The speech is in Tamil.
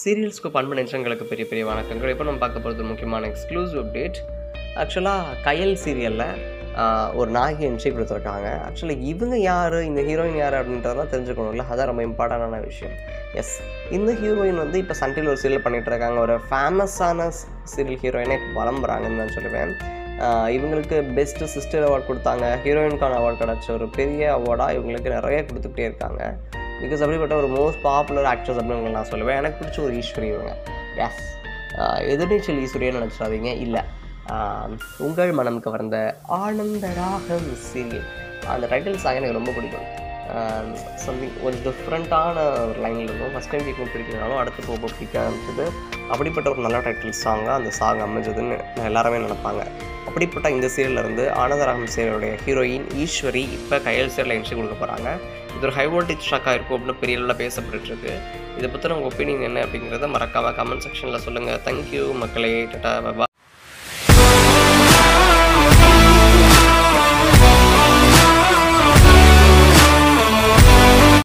சீரியல்ஸ்க்கு பண்பு நிச்சயங்களுக்கு பெரிய பெரிய வணக்கங்கள். இப்போ நம்ம பார்க்க போகிறது முக்கியமான எக்ஸ்க்ளூசிவ் அப்டேட் ஆக்சுவலாக கயல் சீரியலில் ஒரு நாயகி என்ட்ரி கொடுத்துருக்காங்க ஆக்சுவலி இவங்க யார் இந்த ஹீரோயின் யார் அப்படின்றதெல்லாம் தெரிஞ்சுக்கணும்ல. அதான் ரொம்ப இம்பார்ட்டண்டான விஷயம். எஸ் இந்த ஹீரோயின் வந்து இப்போ சண்டையில் ஒரு சீரியல் பண்ணிகிட்டு இருக்காங்க. ஒரு ஃபேமஸான சீரியல் ஹீரோயினை வளம்புறாங்கன்னு தான் சொல்லுவேன். இவங்களுக்கு பெஸ்ட்டு சிஸ்டர் அவார்ட் கொடுத்தாங்க. ஹீரோயினுக்கான அவார்ட் கிடச்ச ஒரு பெரிய அவார்டாக இவங்களுக்கு நிறைய கொடுத்துக்கிட்டே இருக்காங்க. பிகாஸ் அப்படிப்பட்ட ஒரு மோஸ்ட் பாப்புலர் ஆக்டர்ஸ் அப்படின்னு நான் சொல்லுவேன். எனக்கு பிடிச்ச ஒரு ஈஸ்வரி இவங்க. எஸ் எதிர்நீச்சல் ஈஸ்வரின்னு நினச்சிடாதீங்க. இல்லை. உங்கள் மனம் கவர்ந்த ஆனந்த ராகம் சீரியல் அந்த டைட்டில் சாங் எனக்கு ரொம்ப பிடிக்கும். சம்திங் ஒரு டிஃப்ரெண்ட்டான ஒரு லைனில் இருக்கும். ஃபஸ்ட் டைம் கேட்கும் பிடிக்கிறனாலும் அடுத்து போக பிடிக்க ஆரம்பிச்சது. அப்படிப்பட்ட ஒரு நல்ல டைட்டில் சாங்காக அந்த சாங் அமைஞ்சதுன்னு எல்லாருமே நினைப்பாங்க. அப்படிப்பட்ட இந்த சீரியல்ல இருந்து ஆனந்தராகம் சீரியலுடைய ஹீரோயின் ஈஸ்வரி இப்போ கையல் சீரியல் என்ட்ரி கொடுக்க போகிறாங்க இது ஒரு ஹை வோல்டேஜ் ஷாக்காக இருக்கும் அப்படின்னு பெரிய அளவில் பேசப்பட்டுருக்கு இதை பற்றின உங்கள் ஒப்பீனியன் என்ன அப்படிங்கிறத மறக்காமல் கமெண்ட் செக்ஷனில் சொல்லுங்கள் தேங்க்யூ மக்களே. டட்டா பபா